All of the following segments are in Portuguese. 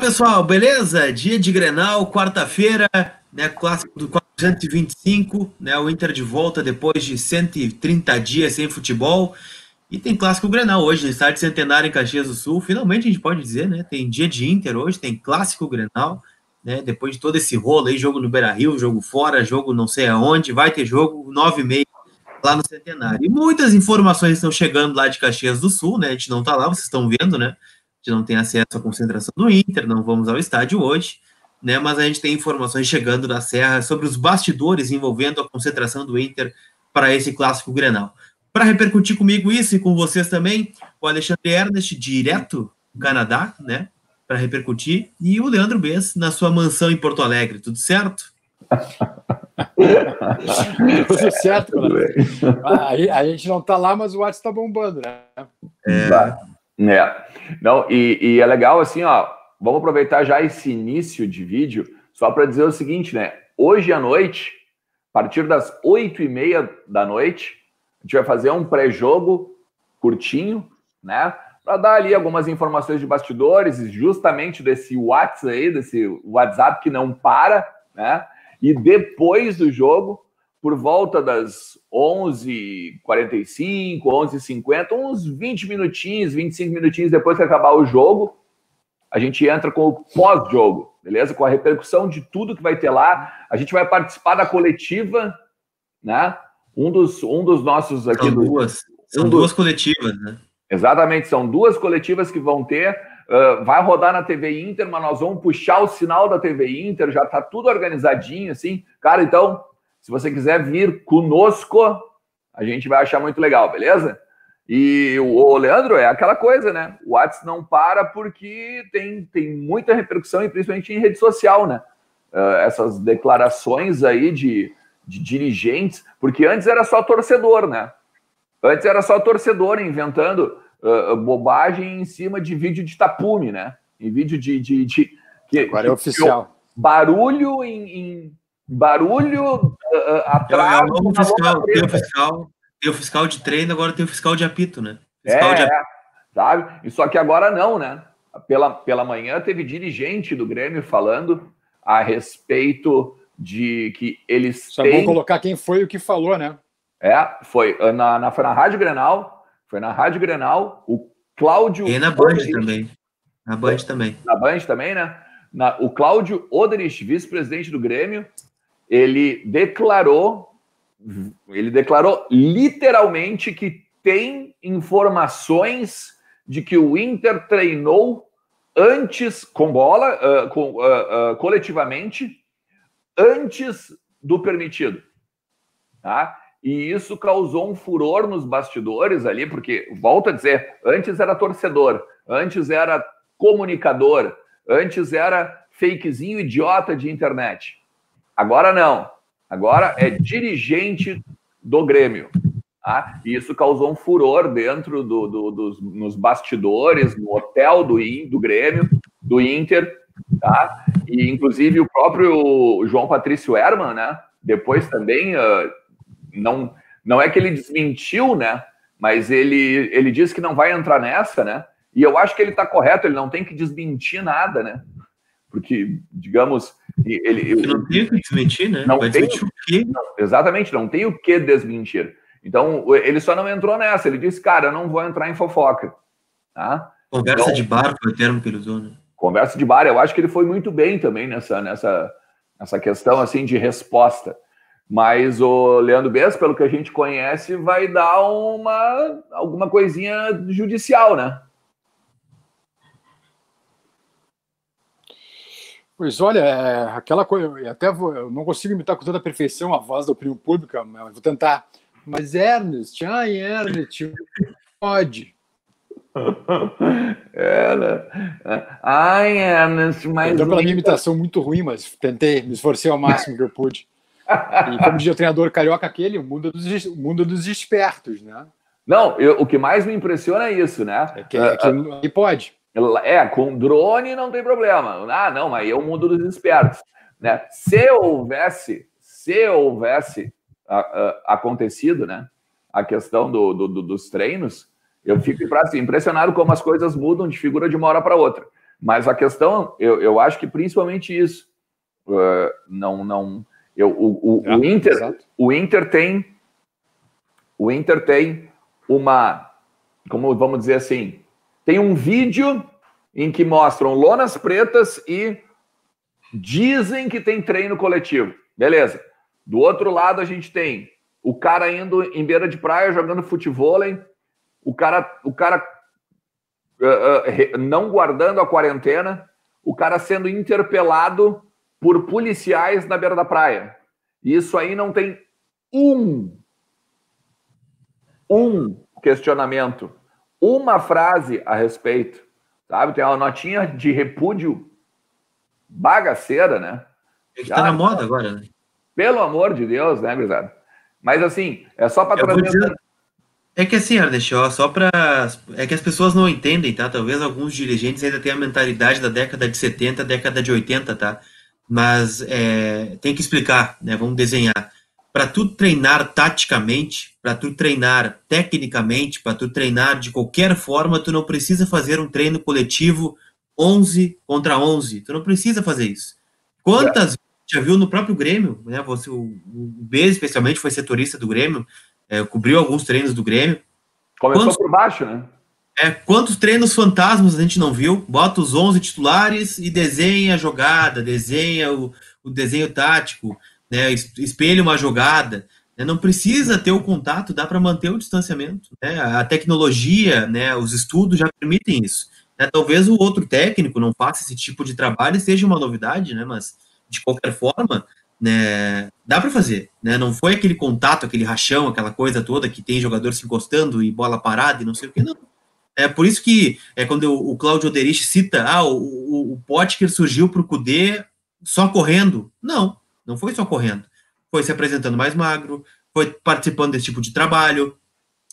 Pessoal, beleza? Dia de Grenal, quarta-feira, né? Clássico do 425, né? O Inter de volta depois de 130 dias sem futebol. E tem clássico Grenal hoje, no estádio Centenário em Caxias do Sul. Finalmente a gente pode dizer, né? Tem dia de Inter hoje, tem clássico Grenal, né? Depois de todo esse rolo aí, jogo no Beira Rio, jogo fora, jogo não sei aonde, vai ter jogo 9 e meia lá no Centenário. E muitas informações estão chegando lá de Caxias do Sul, né? A gente não tá lá, vocês estão vendo, né? A gente não tem acesso à concentração do Inter, não vamos ao estádio hoje, né? Mas a gente tem informações chegando da Serra sobre os bastidores envolvendo a concentração do Inter para esse clássico Grenal. Para repercutir comigo isso e com vocês também, o Alexandre Ernest, direto do Canadá, né? Para repercutir, e o Leandro Bess na sua mansão em Porto Alegre, tudo certo? Tudo certo, a, a, gente não tá lá, mas o WhatsApp tá bombando, né? É. é. Não, e, e, é legal assim, ó. Vamos aproveitar já esse início de vídeo só para dizer o seguinte, né? Hoje à noite, a partir das oito e meia da noite, a gente vai fazer um pré-jogo curtinho, né? Para dar ali algumas informações de bastidores, justamente desse WhatsApp aí, desse WhatsApp que não para, né? E depois do jogo, por volta das 11h45, 11h50, uns 20 minutinhos, 25 minutinhos depois que acabar o jogo, a gente entra com o pós-jogo, beleza? Com a repercussão de tudo que vai ter lá. A gente vai participar da coletiva, né? Um dos, um dos nossos aqui. São duas. São um duas coletivas, né? Exatamente, são duas coletivas que vão ter. Uh, vai rodar na TV Inter, mas nós vamos puxar o sinal da TV Inter, já tá tudo organizadinho, assim. Cara, então, se você quiser vir conosco, a gente vai achar muito legal, beleza? E o Leandro é aquela coisa, né? O WhatsApp não para porque tem, tem muita repercussão, e principalmente em rede social, né? Uh, essas declarações aí de, de dirigentes, porque antes era só torcedor, né? Antes era só torcedor inventando uh, bobagem em cima de vídeo de tapume, né? Em vídeo de. de, de que, Agora é oficial. Barulho em, em barulho uh, atrás. É, o fiscal, tem o fiscal, tem o fiscal de treino, agora tem o fiscal de apito, né? Fiscal é, de apito. sabe? E só que agora não, né? Pela, pela manhã teve dirigente do Grêmio falando a respeito de que eles Só têm... colocar quem foi o que falou, né? É, foi na, na, foi na Rádio Grenal, foi na Rádio Grenal, o Cláudio... E na Band também. Na Band também. Na Band também, né? Na, o Cláudio Oderich, vice-presidente do Grêmio, ele declarou, ele declarou literalmente que tem informações de que o Inter treinou antes com bola, uh, com, uh, uh, coletivamente, antes do permitido, tá? E isso causou um furor nos bastidores ali, porque volto a dizer, antes era torcedor, antes era comunicador, antes era fakezinho idiota de internet. Agora não. Agora é dirigente do Grêmio. Tá? E isso causou um furor dentro do, do, dos nos bastidores, no hotel do, do Grêmio, do Inter. Tá? E inclusive o próprio João Patrício Herman, né? Depois também uh, não, não é que ele desmentiu, né? Mas ele, ele disse que não vai entrar nessa, né? E eu acho que ele está correto, ele não tem que desmentir nada, né? Porque, digamos, ele. não tem o que desmentir, né? Não Vai tem, desmentir o quê? Não, exatamente, não tem o que desmentir. Então, ele só não entrou nessa. Ele disse, cara, eu não vou entrar em fofoca. Tá? Conversa então, de bar foi o termo que ele usou, né? Conversa de bar, eu acho que ele foi muito bem também nessa, nessa, nessa questão assim de resposta. Mas o Leandro Bess, pelo que a gente conhece, vai dar uma alguma coisinha judicial, né? Pois olha, é, aquela coisa, até vou, eu não consigo imitar com toda a perfeição a voz da opinião pública, mas vou tentar. Mas Ernest, ai Ernest, pode. É, né? Ai, Ernest, mas. Então, pela minha imitação muito ruim, mas tentei, me esforcei ao máximo que eu pude. E como dizia o treinador carioca aquele, o mundo dos, o mundo dos espertos, né? Não, eu, o que mais me impressiona é isso, né? É que, é que uh, pode. É, com drone não tem problema. Ah, não, mas é o mundo dos espertos. Né? Se houvesse, se houvesse a, a, acontecido, né, a questão do, do, do, dos treinos, eu fico assim, impressionado como as coisas mudam de figura de uma hora para outra. Mas a questão, eu, eu acho que principalmente isso. Uh, não, não. Eu, o, o, é, o Inter, o Inter tem, o Inter tem uma, como vamos dizer assim, tem um vídeo em que mostram lonas pretas e dizem que tem treino coletivo. Beleza. Do outro lado a gente tem o cara indo em beira de praia jogando futebol, o cara, o cara uh, uh, não guardando a quarentena, o cara sendo interpelado por policiais na beira da praia. Isso aí não tem um, um questionamento, uma frase a respeito, sabe? Tem uma notinha de repúdio bagaceira, né? É que tá na moda agora, né? Pelo amor de Deus, né, Grisado? Mas assim, é só para trazer. Dizer... É que assim, Ardech, ó, só para. É que as pessoas não entendem, tá? Talvez alguns dirigentes ainda tenham a mentalidade da década de 70, década de 80, tá? Mas é, tem que explicar, né? Vamos desenhar. Para tu treinar taticamente, para tu treinar tecnicamente, para tu treinar de qualquer forma, tu não precisa fazer um treino coletivo 11 contra 11. Tu não precisa fazer isso. Quantas é. já viu no próprio Grêmio, né? Você, o, o B especialmente foi setorista do Grêmio, é, cobriu alguns treinos do Grêmio. Começou quantos, por baixo, né? É, quantos treinos fantasmas a gente não viu? Bota os 11 titulares e desenha a jogada, desenha o, o desenho tático, né? espelha uma jogada. Né? Não precisa ter o contato, dá para manter o distanciamento. Né? A tecnologia, né? os estudos já permitem isso. Né? Talvez o outro técnico não faça esse tipo de trabalho seja uma novidade, né? mas de qualquer forma, né, dá para fazer, né? Não foi aquele contato, aquele rachão, aquela coisa toda que tem jogador se encostando e bola parada e não sei o que, não. É por isso que é quando eu, o Claudio Oderich cita, ah, o, o, o Potker surgiu para o Cudê só correndo. Não, não foi só correndo. Foi se apresentando mais magro, foi participando desse tipo de trabalho,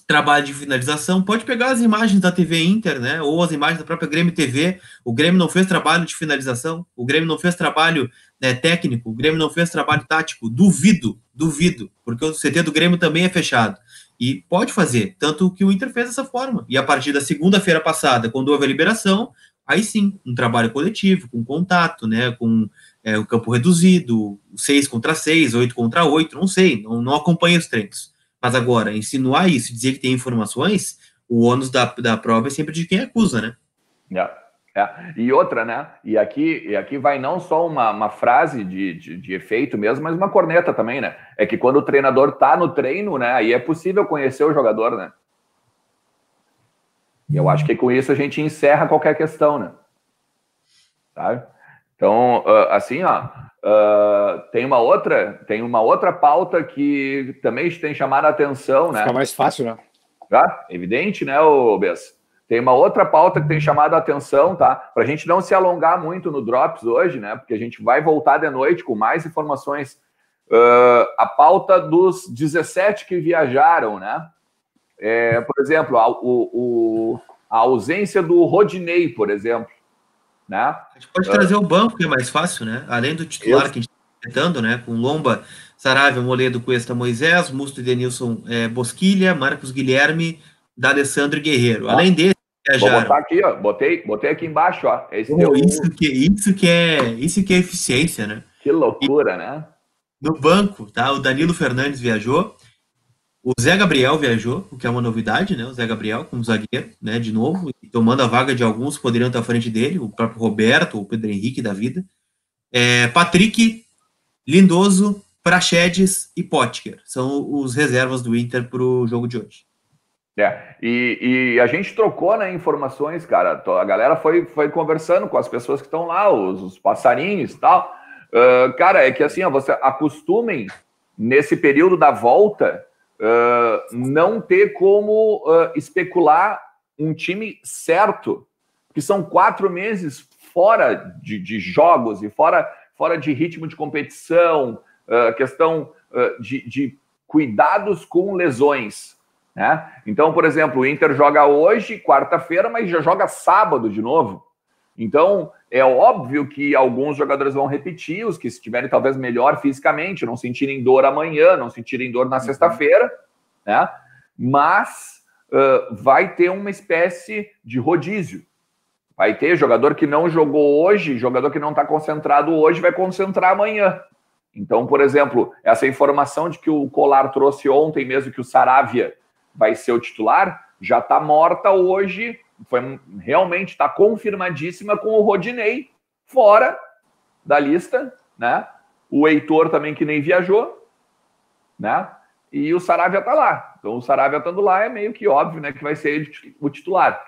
trabalho de finalização. Pode pegar as imagens da TV Inter, né? Ou as imagens da própria Grêmio TV. O Grêmio não fez trabalho de finalização, o Grêmio não fez trabalho né, técnico, o Grêmio não fez trabalho tático. Duvido, duvido, porque o CT do Grêmio também é fechado. E pode fazer, tanto que o Inter fez dessa forma. E a partir da segunda-feira passada, quando houve a liberação, aí sim, um trabalho coletivo, com contato, né? Com é, o campo reduzido, seis contra seis, oito contra oito, não sei, não, não acompanho os treinos mas agora, insinuar isso, dizer que tem informações, o ônus da, da prova é sempre de quem acusa, né? É, é. E outra, né? E aqui, e aqui vai não só uma, uma frase de, de, de, efeito mesmo, mas uma corneta também, né? É que quando o treinador tá no treino, né? Aí é possível conhecer o jogador, né? E eu acho que com isso a gente encerra qualquer questão, né? Sabe? Então, ah, assim, ó, Uh, tem uma outra, tem uma outra pauta que também tem chamado a atenção, né? Fica mais fácil, né? Tá? Evidente, né, o Bess? Tem uma outra pauta que tem chamado a atenção, tá? Para a gente não se alongar muito no Drops hoje, né? Porque a gente vai voltar de noite com mais informações. Uh, a pauta dos 17 que viajaram, né? É, por exemplo, a, o, o, a ausência do Rodinei, por exemplo. Né? A gente pode trazer o banco, que é mais fácil, né? Além do titular Eu... que a gente está tentando, né? Com Lomba, Saravia, Moledo, Cuesta, Moisés, Musto e Denilson é, Bosquilha, Marcos Guilherme, D'Alessandro e Guerreiro. Além desse, Vou botar aqui, ó. Botei, botei aqui embaixo, ó. Oh, isso, que, isso, que é, isso que é eficiência, né? Que loucura, e, né? No banco, tá? O Danilo Fernandes viajou, o Zé Gabriel viajou, o que é uma novidade, né? O Zé Gabriel como zagueiro, né? De novo, tomando a vaga de alguns poderiam estar à frente dele, o próprio Roberto, o Pedro Henrique da vida. É, Patrick, Lindoso, Prachedes e Potker são os reservas do Inter para o jogo de hoje. É, e, e, a gente trocou né, informações, cara. A galera foi, foi conversando com as pessoas que estão lá, os, os passarinhos e tal. Uh, cara, é que assim, ó, você acostumem nesse período da volta uh, não ter como uh, especular um time certo, que são quatro meses fora de, de jogos e fora, fora de ritmo de competição, uh, questão de, de cuidados com lesões. Né? Então, por exemplo, o Inter joga hoje, quarta-feira, mas já joga sábado de novo. Então, é óbvio que alguns jogadores vão repetir, os que estiverem talvez melhor fisicamente, não sentirem dor amanhã, não sentirem dor na uhum. sexta-feira, né? Mas uh, vai ter uma espécie de rodízio. Vai ter jogador que não jogou hoje, jogador que não está concentrado hoje, vai concentrar amanhã. Então, por exemplo, essa informação de que o Colar trouxe ontem mesmo que o Saravia vai ser o titular, já está morta hoje, foi realmente está confirmadíssima com o Rodinei fora da lista, né? O Heitor também que nem viajou, né? E o Saravia está lá. Então o Saravia estando lá é meio que óbvio, né, que vai ser ele o titular,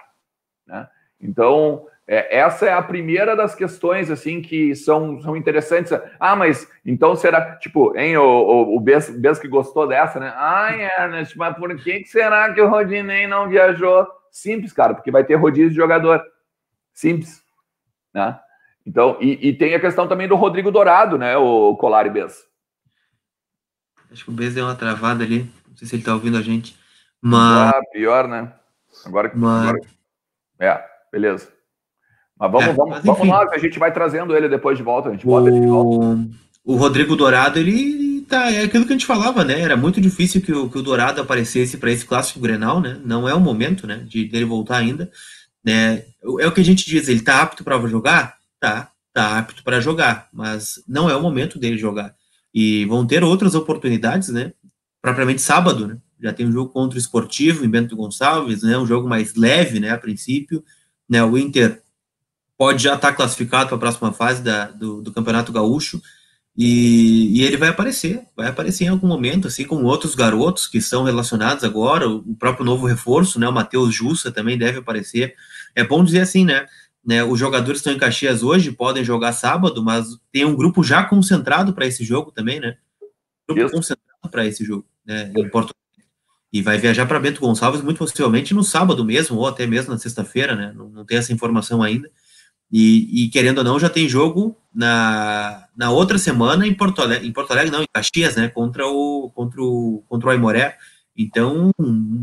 né? Então é, essa é a primeira das questões assim que são, são interessantes. Ah, mas então será tipo, hein, o, o, o Bes, Bes que gostou dessa, né? Ai, Ernest, mas por que, que será que o Rodinei não viajou? Simples, cara, porque vai ter rodízio de jogador. Simples, né? Então, e, e, tem a questão também do Rodrigo Dourado, né, o Colar e Bez. Acho que o Bez deu uma travada ali. Não sei se ele tá ouvindo a gente. Mas... Ah, pior, né? Agora, Mas... agora... É, beleza. Mas vamos, é, vamos, mas, vamos lá, a gente vai trazendo ele depois de volta. A gente bota o... ele de volta. O Rodrigo Dourado, ele tá. É aquilo que a gente falava, né? Era muito difícil que o, que o Dourado aparecesse para esse clássico Grenal, né? Não é o momento, né? De dele voltar ainda. Né? É o que a gente diz, ele tá apto para jogar? tá, tá apto para jogar, mas não é o momento dele jogar. E vão ter outras oportunidades, né? Propriamente sábado, né? Já tem um jogo contra o Esportivo em Bento Gonçalves, né? Um jogo mais leve, né? A princípio, né? O Inter pode já estar tá classificado para a próxima fase da, do, do Campeonato Gaúcho e, e, ele vai aparecer, vai aparecer em algum momento, assim como outros garotos que são relacionados agora, o próprio novo reforço, né? O Matheus Jussa também deve aparecer. É bom dizer assim, né? Né, os jogadores estão em Caxias hoje, podem jogar sábado, mas tem um grupo já concentrado para esse jogo também, né? Grupo Isso. concentrado para esse jogo, né? Em Porto e vai viajar para Bento Gonçalves muito possivelmente no sábado mesmo, ou até mesmo na sexta-feira, né? Não, não tem essa informação ainda. E, e, querendo ou não, já tem jogo na, na outra semana em Porto Alegre, em Porto Alegre, não, em Caxias, né? Contra o, contra o, contra o Aimoré. Então,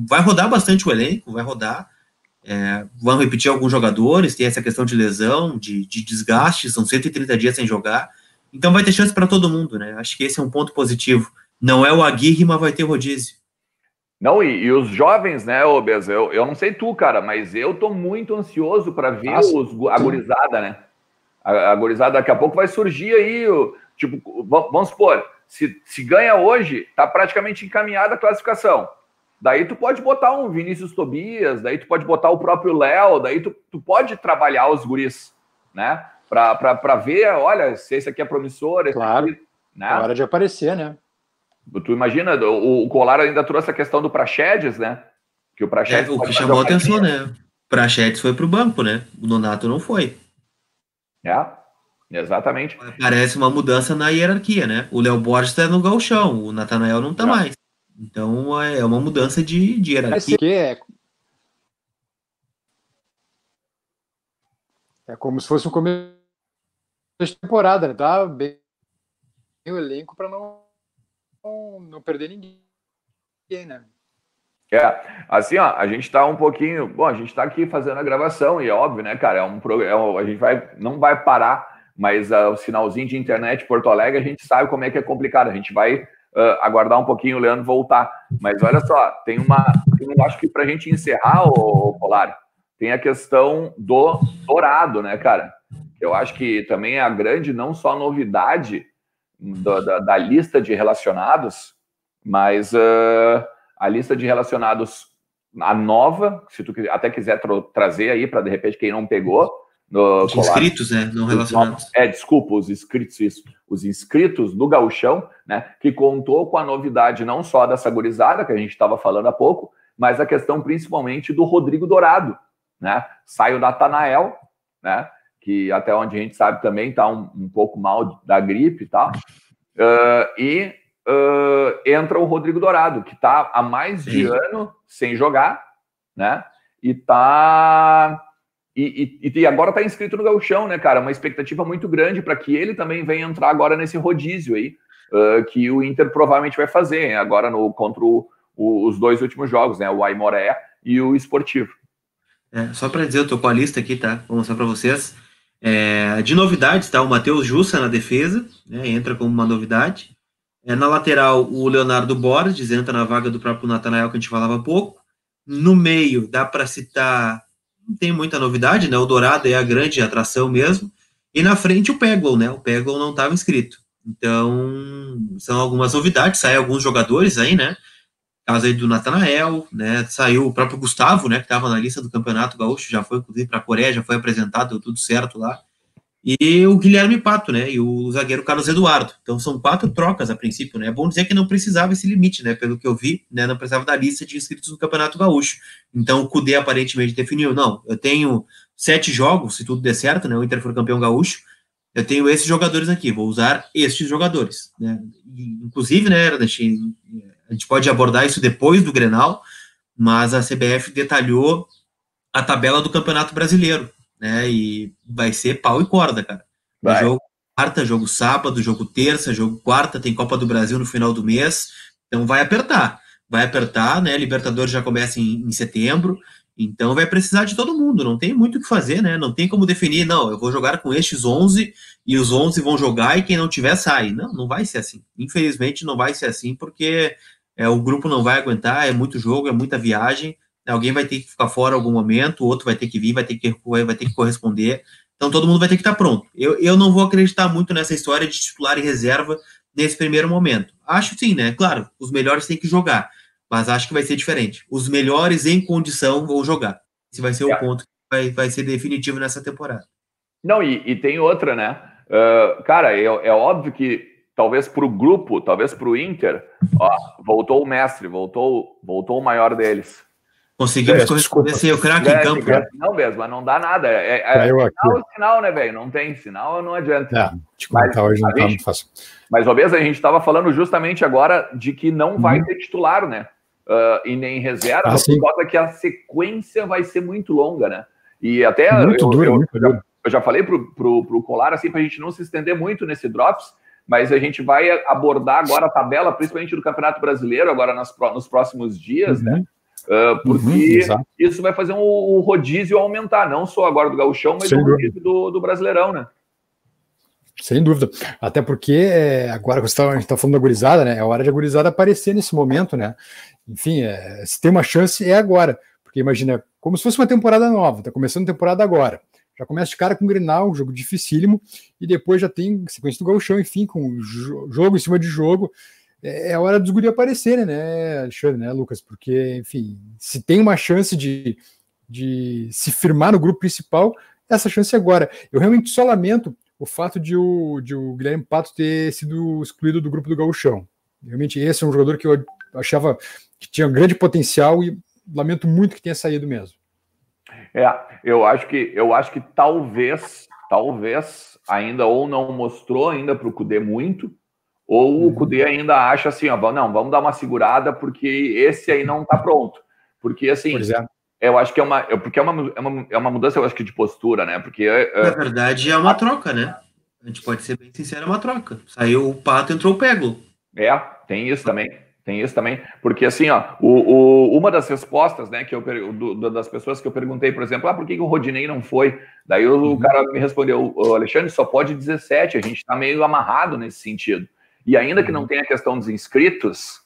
vai rodar bastante o elenco, vai rodar. É, vão repetir alguns jogadores, tem essa questão de lesão, de, de desgaste, são 130 dias sem jogar, então vai ter chance para todo mundo, né? Acho que esse é um ponto positivo. Não é o Aguirre, mas vai ter rodízio. Não, e, e os jovens, né, Obes? Eu, eu não sei tu, cara, mas eu tô muito ansioso para ver Nossa, os, a gurizada, né? A, a gurizada daqui a pouco vai surgir aí, o, tipo, vamos supor, se, se ganha hoje, tá praticamente encaminhada a classificação. Daí tu pode botar um Vinícius Tobias, daí tu pode botar o próprio Léo, daí tu, tu pode trabalhar os guris, né? Para ver, olha, se esse aqui é promissor. claro, aqui, né? é hora de aparecer, né? Tu imagina, o, o Colar ainda trouxe a questão do Praxedes, né? Que o Praxedes... É, o que chamou a atenção, né? Praxedes foi pro banco, né? O Donato não foi. É, exatamente. Parece uma mudança na hierarquia, né? O Léo Borges está no galchão, o Natanael não tá é. mais. Então é uma mudança de, de hierarquia. É, é como se fosse um começo de temporada, né? Tá bem o elenco para não, não, perder ninguém, né? É, assim, ó, a gente tá um pouquinho. Bom, a gente tá aqui fazendo a gravação, e é óbvio, né, cara? É um programa. É a gente vai, não vai parar, mas uh, o sinalzinho de internet Porto Alegre, a gente sabe como é que é complicado. A gente vai uh, aguardar um pouquinho o Leandro voltar. Mas olha só, tem uma. Eu acho que para a gente encerrar, o Polar, tem a questão do dourado, né, cara? Eu acho que também é a grande, não só novidade do, da, da, lista de relacionados, mas uh, a lista de relacionados, a nova, se tu até quiser trazer aí para de repente quem não pegou, no Os inscritos, né? Não relacionados. É, desculpa, os inscritos, isso. Os inscritos do Gauchão, né? Que contou com a novidade não só dessa gurizada, que a gente estava falando há pouco, mas a questão principalmente do Rodrigo Dourado, né? Sai o Natanael, né? Que até onde a gente sabe também está um, um, pouco mal da gripe e tal. Uh, e uh, entra o Rodrigo Dourado, que está há mais de Sim. ano sem jogar, né? E está e, e, e, agora está inscrito no Gauchão, né, cara? Uma expectativa muito grande para que ele também venha entrar agora nesse rodízio aí, uh, que o Inter provavelmente vai fazer agora no, contra o, o, os dois últimos jogos, né? O Aimoré e o Esportivo. É, só para dizer, eu tô com a lista aqui, tá? Vou mostrar para vocês. É, de novidades, tá? O Matheus Jussa na defesa, né? entra como uma novidade. É, na lateral, o Leonardo Borges entra na vaga do próprio Natanael, que a gente falava há pouco. No meio, dá para citar não tem muita novidade, né? O Dourado é a grande atração mesmo. E na frente o Peglo, né? O Peglo não estava inscrito. Então, são algumas novidades, saem alguns jogadores aí, né? Caso aí do Natanael, né? Saiu o próprio Gustavo, né? Que estava na lista do Campeonato Gaúcho, já foi para a Coreia, já foi apresentado, deu tudo certo lá. E o Guilherme Pato, né? E o zagueiro Carlos Eduardo. Então são quatro trocas a princípio, né? É bom dizer que não precisava esse limite, né? Pelo que eu vi, né? Não precisava da lista de inscritos do Campeonato Gaúcho. Então o Cudê aparentemente definiu, não, eu tenho sete jogos, se tudo der certo, né? O Inter for campeão gaúcho eu tenho esses jogadores aqui, vou usar estes jogadores. Né? Inclusive, né, Ernest, a gente pode abordar isso depois do Grenal, mas a CBF detalhou a tabela do Campeonato Brasileiro, né? E vai ser pau e corda, cara. Vai. Jogo quarta, jogo sábado, jogo terça, jogo quarta, tem Copa do Brasil no final do mês, então vai apertar. Vai apertar, né? Libertadores já começa em, em setembro, então vai precisar de todo mundo, não tem muito o que fazer, né? Não tem como definir, não, eu vou jogar com estes 11 e os 11 vão jogar e quem não tiver sai. Não, não vai ser assim. Infelizmente não vai ser assim porque é, o grupo não vai aguentar, é muito jogo, é muita viagem. Alguém vai ter que ficar fora em algum momento, o outro vai ter que vir, vai ter que, vai ter que corresponder. Então todo mundo vai ter que estar pronto. Eu, eu não vou acreditar muito nessa história de titular e reserva nesse primeiro momento. Acho sim, né? Claro, os melhores têm que jogar mas acho que vai ser diferente. Os melhores em condição vão jogar. Esse vai ser é. o ponto que vai, vai ser definitivo nessa temporada. Não, e, e tem outra, né? Uh, cara, é, é óbvio que talvez para o grupo, talvez para o Inter, ó, voltou o mestre, voltou, voltou o maior deles. Conseguimos é, corresponder sem o craque em campo. É, não mesmo, mas não dá nada. É, é, é sinal, sinal, né, velho? Não tem sinal, não adianta. É, te mas, hoje não tá muito fácil. Mas, uma vez a gente estava falando justamente agora de que não vai uhum. ter titular, né? uh, e nem reserva, ah, por causa que a sequência vai ser muito longa, né? E até muito eu, duro, eu, muito eu, eu, já falei pro, pro, pro Colar assim para a gente não se estender muito nesse drops, mas a gente vai abordar agora a tabela, principalmente do Campeonato Brasileiro, agora nas, nos próximos dias, né? uhum. né? Uh, porque uhum, isso vai fazer um, um, rodízio aumentar, não só agora do gauchão, mas Sem o rodízio do, do Brasileirão, né? Sem dúvida. Até porque é, agora que tá, a gente está falando da gurizada, né? É hora de a gurizada aparecer nesse momento, né? Enfim, é, se tem uma chance, é agora. Porque imagina, como se fosse uma temporada nova, tá começando a temporada agora. Já começa de cara com o Grinal, um jogo dificílimo, e depois já tem sequência do Gauchão, enfim, com jogo em cima de jogo. É, é hora dos guri aparecerem, né, Alexandre, né, Lucas? Porque, enfim, se tem uma chance de, de se firmar no grupo principal, essa chance é agora. Eu realmente só lamento o fato de o, de o Guilherme Pato ter sido excluído do grupo do Gauchão. Realmente, esse é um jogador que eu achava que tinha grande potencial e lamento muito que tenha saído mesmo. É, eu acho que eu acho que talvez, talvez ainda ou não mostrou ainda para o Cudê muito, ou uhum. o Cudê ainda acha assim, ó, não, vamos dar uma segurada porque esse aí não está pronto. Porque assim, é. eu acho que é uma, porque é uma, é uma, é uma mudança, eu acho que de postura, né? Porque é, é na verdade é uma troca, né? A gente pode ser bem sincero, é uma troca. Saiu o Pato, entrou o Pego. É, tem isso também. Tem isso também, porque assim, ó, o, o, uma das respostas, né, que eu do, das pessoas que eu perguntei, por exemplo, ah, por que, que o Rodinei não foi? Daí o, uhum. cara me respondeu, o Alexandre só pode 17, a gente está meio amarrado nesse sentido. E ainda que não uhum. tenha a questão dos inscritos,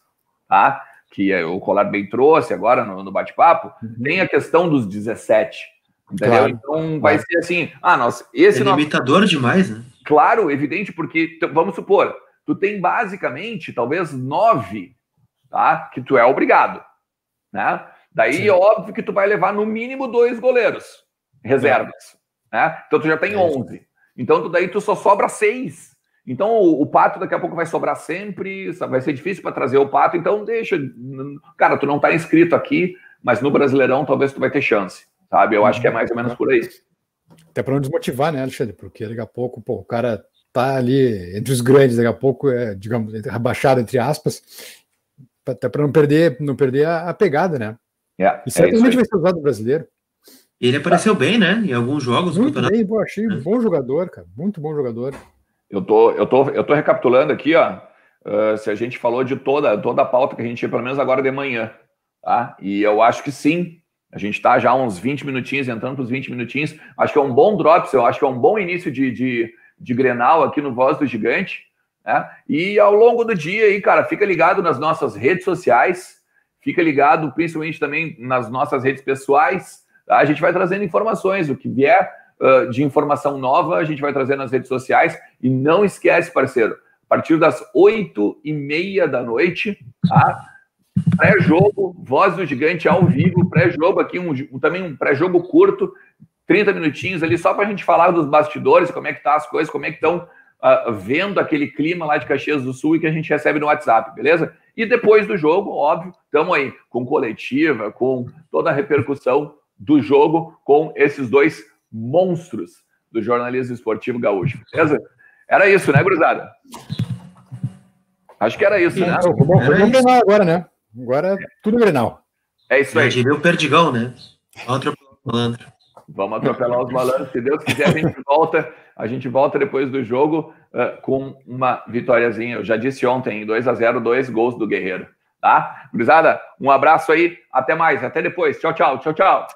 tá? Que é, o Colar bem trouxe agora no, no bate-papo, uhum. tem a questão dos 17. Entendeu? Claro. Então vai claro. ser assim, ah, nossa, esse. É limitador nosso... demais, né? Claro, evidente, porque vamos supor, tu tem basicamente talvez nove tá? Que tu é obrigado, né? Daí Sim. é óbvio que tu vai levar no mínimo dois goleiros reservas, é. né? Então tu já tem é 11. Então tu, daí tu só sobra seis. Então o, o, Pato daqui a pouco vai sobrar sempre, vai ser difícil para trazer o Pato, então deixa. Cara, tu não tá inscrito aqui, mas no Brasileirão talvez tu vai ter chance, sabe? Eu acho que é mais ou menos por aí. Até para não desmotivar, né, Alexandre? Porque daqui a pouco, pô, o cara tá ali entre os grandes, daqui a pouco é, digamos, rebaixado entre aspas, até para não perder, não perder a, a pegada, né? Yeah, e certamente é vai ser usado brasileiro. Ele apareceu bem, né? Em alguns jogos. Muito bem, pô, achei um é. bom jogador, cara. Muito bom jogador. Eu tô, eu tô, eu tô recapitulando aqui, ó. Uh, se a gente falou de toda, toda a pauta que a gente tinha, pelo menos agora de manhã, tá? E eu acho que sim. A gente está já uns 20 minutinhos, entrando para os 20 minutinhos. Acho que é um bom drops, eu acho que é um bom início de, de, de Grenal aqui no Voz do Gigante. Né? E ao longo do dia aí, cara, fica ligado nas nossas redes sociais, fica ligado principalmente também nas nossas redes pessoais. A gente vai trazendo informações, o que vier uh, de informação nova, a gente vai trazer nas redes sociais. E não esquece, parceiro, a partir das oito e meia da noite, tá? Pré-jogo, Voz do Gigante ao vivo, pré-jogo aqui, um, também um pré-jogo curto, 30 minutinhos ali, só para a gente falar dos bastidores, como é que tá as coisas, como é que estão uh, vendo aquele clima lá de Caxias do Sul e que a gente recebe no WhatsApp, beleza? E depois do jogo, óbvio, estamos aí com coletiva, com toda a repercussão do jogo com esses dois monstros do jornalismo esportivo gaúcho, beleza? Era isso, né, gurizada? Acho que era isso, né? Agora, né? Agora é tudo Grenal. É isso aí. Eu diria o Perdigão, né? Vamos atropelar os malandros. Vamos atropelar os malandros. Se Deus quiser, a gente volta. A gente volta depois do jogo uh, com uma vitóriazinha. Eu já disse ontem, 2 a 0 dois gols do Guerreiro. Tá? Gurizada, um abraço aí. Até mais. Até depois. Tchau, tchau. Tchau, tchau.